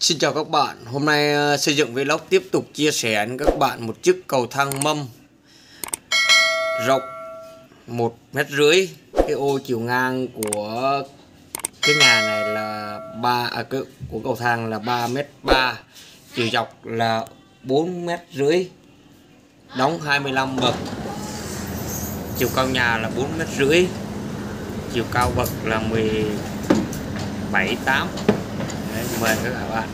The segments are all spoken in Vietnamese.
Xin chào các bạn, hôm nay ờ, xây dựng vlog tiếp tục chia sẻ với các bạn một chiếc cầu thang mâm. Rộng 1 mét rưỡi. Cái ô chiều ngang của cái nhà này là 3 à, cái, của cầu thang là 3 mét 3 chiều dọc là 4 mét rưỡi. Đóng 25 bậc. Chiều cao nhà là 4 mét rưỡi. Chiều cao bậc là 17 8 Đấy, mời các bạn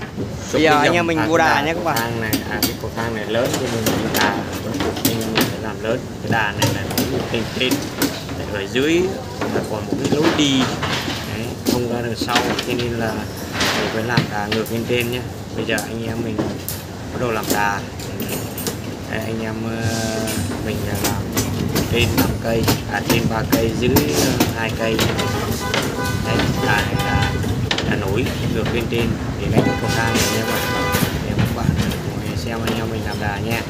Bây giờ anh em mình mua đà nhé các bạn. thang này à, cái cầu thang này lớn cho nên mình đà vẫn buộc nên mình phải làm lớn. Cái đà này là nó một trên ở dưới là còn một cái lối đi. Đấy, không ra đằng sau cho nên là mình phải làm đà ngược lên trên nhé. Bây giờ anh em mình bắt đầu làm đà. Đấy, anh em ờ, mình là làm trên 5 cây à trên 3 cây dưới ờ, hai cây. Đấy đà này là Hà Nội được lên trên để lấy cái cầu thang này nhé các bạn để các bạn cùng xem anh em mình làm đà nha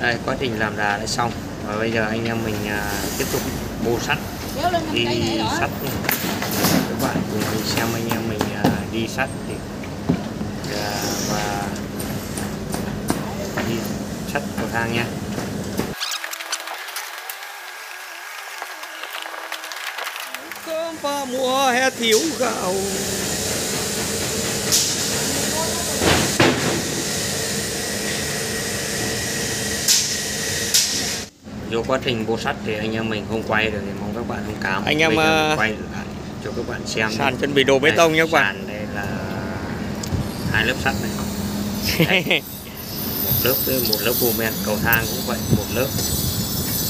đây quá trình làm đà đã xong. Và bây giờ anh em mình à, tiếp tục bô sắt. Đi sắt. Các bạn cùng mình xem anh em mình à, đi sắt thì à, và đi sắt cầu thang nha Cơm vào mùa hè thiếu gạo vô quá trình bô sắt thì anh em mình không quay được thì mong các bạn thông cảm Anh em, à, quay lại cho các bạn xem Sàn chuẩn bị đổ bê tông nhé các bạn. đây là hai lớp sắt này. Một lớp với một lớp bô men cầu thang cũng vậy một lớp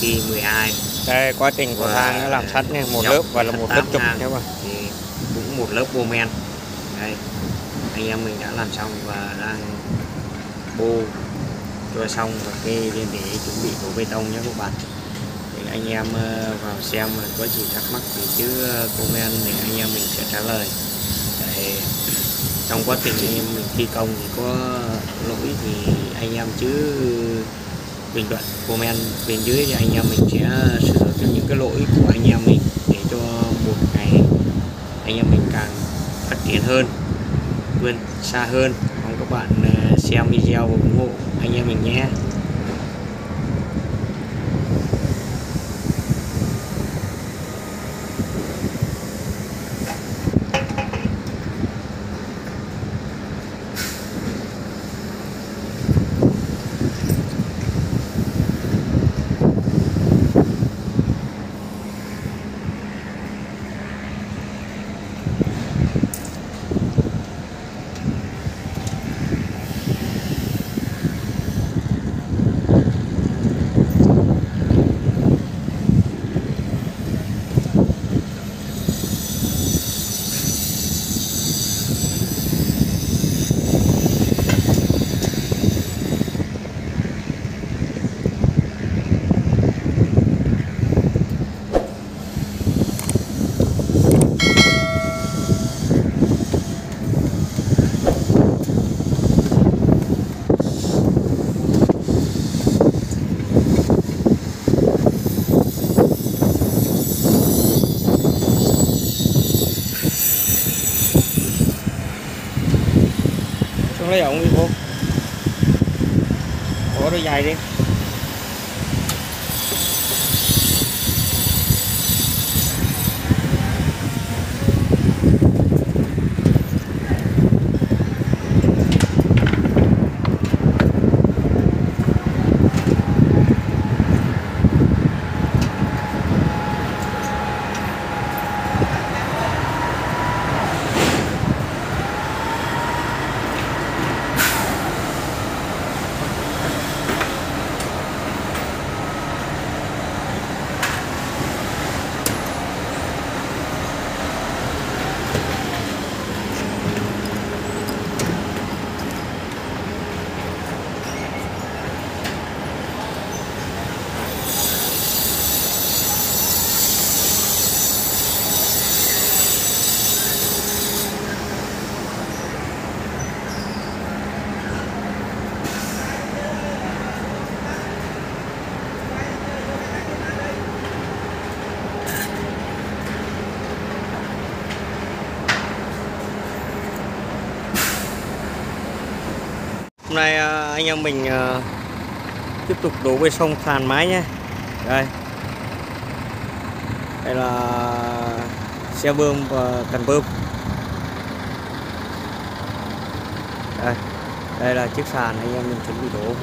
khi 12 Đây quá trình của Và thang nó làm sắt nha Một lớp và là một lớp chụp nhé các bạn. thì cũng một lớp bô men. Đây anh em mình đã làm xong và đang bô cho xong và kê lên để chuẩn bị đổ bê tông nhé, các bạn. Thì anh em ờ, vào xem mà có gì thắc mắc thì cứ ờ, comment để anh em mình sẽ trả lời. Để trong quá trình anh em mình thi công thì có lỗi thì anh em chứ bình luận, comment. Bên dưới thì anh em mình sẽ ờ, sửa cho những cái lỗi của anh em mình để cho một ngày anh em mình càng phát triển hơn, vươn xa hơn. Mong các bạn xem video ủng hộ anh em mình nhé Xuống lấy ổng đi vô có nó dài đi. Hôm nay à, anh em mình à, tiếp tục đổ bê sông sàn mái nhé. Đây. Đây là xe bơm và cần bơm. Đây. Đây là chiếc sàn anh em mình chuẩn bị đổ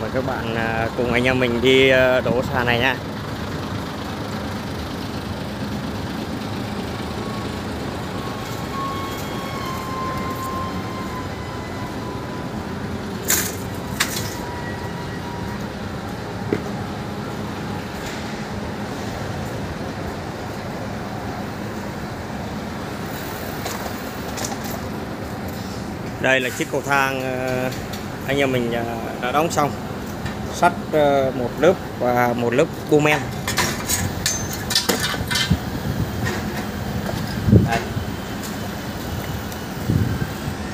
mời các bạn à, cùng anh em mình đi đổ sàn này nhá. Đây là chiếc cầu thang ờ, anh em mình ờ, đã đóng xong. Sắt ờ, một lớp và một lớp bu men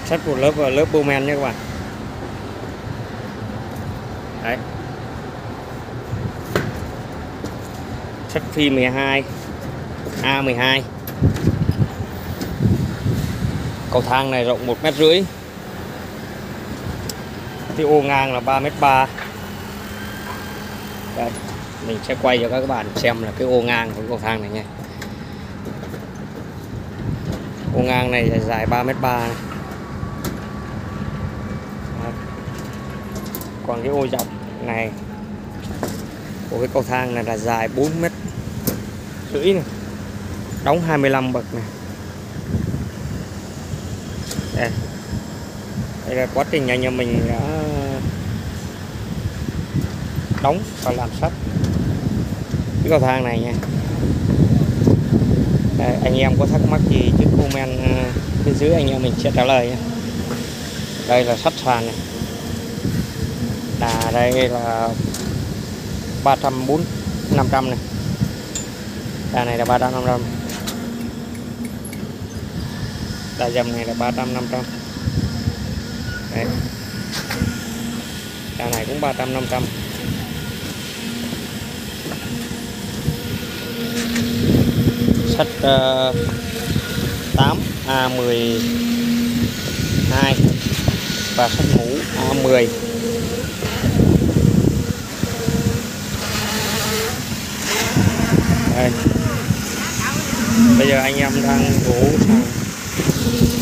sắt một lớp và lớp bu men nhé các bạn. Đấy. Sắt phi 12 A12 cầu thang này rộng một mét rưỡi. Thì ô ngang là 3 mét 3 đây, mình sẽ quay cho các bạn xem là cái ô ngang của cầu thang này nha. Ô ngang này dài 3 mét 3 này. còn cái ô dọc này của cái cầu thang này là dài 4 mét rưỡi này. Đóng 25 bậc này đây. đây là quá trình anh em mình đã đóng và làm sắt. Cái cầu thang này nha. Đây, anh em có thắc mắc gì chứ comment à, ờ, bên dưới anh em mình sẽ trả lời nha. Đây là sắt sàn này. Đà đây là 340 500 này. Đà này là 300 500 đa dầm này là 300 500 Đấy. đà này cũng 300 500 sách uh, 8 A12 và sách mũ A10 Đây. Bây giờ anh em đang đổ sàn